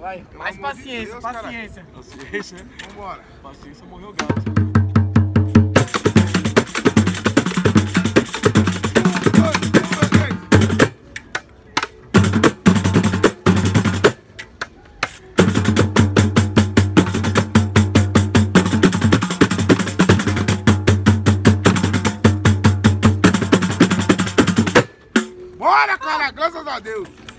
Vai. Mais paciência, de Deus, paciência. Cara. Paciência. Vambora. Paciência morreu gato. Bora, cara, graças a Deus.